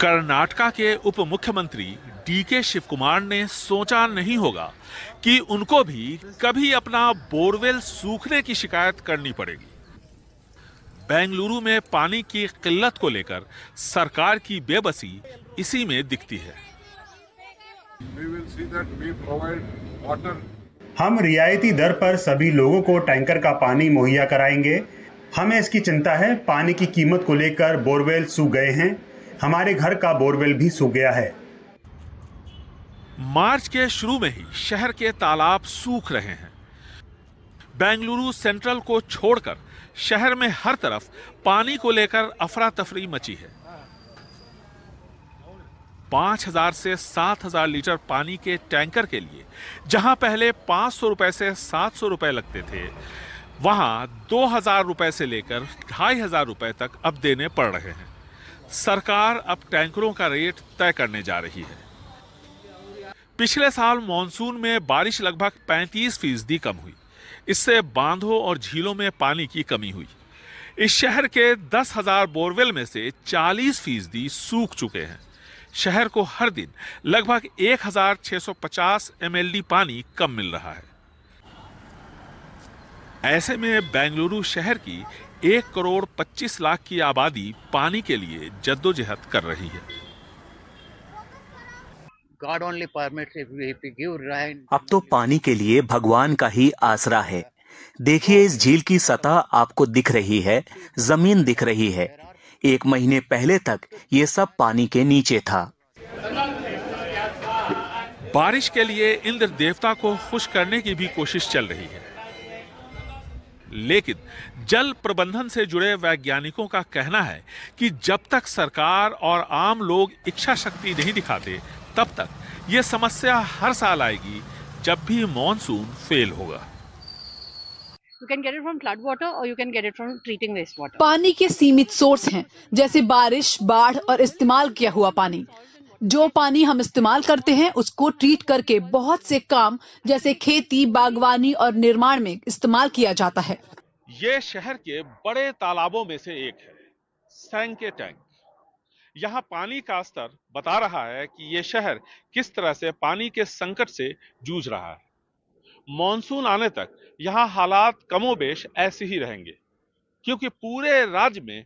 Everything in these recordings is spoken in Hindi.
कर्नाटका के उप मुख्यमंत्री डीके शिव कुमार ने सोचा नहीं होगा कि उनको भी कभी अपना बोरवेल सूखने की शिकायत करनी पड़ेगी। बेंगलुरु में पानी की किल्लत को लेकर सरकार की बेबसी इसी में दिखती है। हम रियायती दर पर सभी लोगों को टैंकर का पानी मुहैया कराएँगे। हमें इसकी चिंता है पानी की कीमत को लेकर बोरवेल सूख गए हैं। हमारे घर का बोरवेल भी सूख गया है। मार्च के शुरू में ही शहर के तालाब सूख रहे हैं। बेंगलुरु सेंट्रल को छोड़कर शहर में हर तरफ़ पानी को लेकर अफरा तफरी मची है। पाँच हज़ार से सात हज़ार लीटर पानी के टैंकर के लिए, जहाँ पहले पाँच सौ रुपए से सात सौ रुपए लगते थे, वहाँ दो हज़ार रुपए से लेकर ढाई हज़ार रुपए तक अब देने पड़ रहे हैं। सरकार अब टैंकरों का रेट तय करने जा रही है। पिछले साल मानसून में बारिश लगभग 35 फ़ीसदी कम हुई। इससे बांधों और झीलों में पानी की कमी हुई। इस शहर के दस हज़ार बोरवेल में से 40 फ़ीसदी सूख चुके हैं। शहर को हर दिन लगभग 1650 एमएलडी पानी कम मिल रहा है। ऐसे में बेंगलुरु शहर की एक करोड़ 25 लाख की आबादी पानी के लिए जद्दोजहद कर रही है. अब तो पानी के लिए भगवान का ही आसरा है। देखिए इस झील की सतह आपको दिख रही है ज़मीन दिख रही है। एक महीने पहले तक ये सब पानी के नीचे था। बारिश के लिए इंद्र देवता को खुश करने की भी कोशिश चल रही है। लेकिन जल प्रबंधन से जुड़े वैज्ञानिकों का कहना है कि जब तक सरकार और आम लोग इच्छा शक्ति नहीं दिखाते तब तक ये समस्या हर साल आएगी जब भी मॉनसून फेल होगा You can get it from flood water or you can get it from treating wastewater. पानी के सीमित सोर्स हैं जैसे बारिश बाढ़ और इस्तेमाल किया हुआ पानी जो पानी हम इस्तेमाल करते हैं, उसको ट्रीट करके बहुत से काम, जैसे खेती, बागवानी और निर्माण में इस्तेमाल किया जाता है। ये शहर के बड़े तालाबों में से एक है, सैंके टैंक। यहाँ पानी का स्तर बता रहा है कि ये शहर किस तरह से पानी के संकट से जूझ रहा है। मॉनसून आने तक यहाँ हालात कमोबेश ऐसे ही रहेंगे, क्योंकि पूरे राज्य में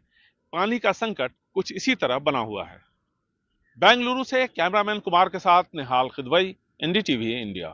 पानी का संकट कुछ इसी तरह बना हुआ है। बेंगलुरु से कैमरामैन कुमार के साथ निहाल खिदवई एनडीटीवी इंडिया।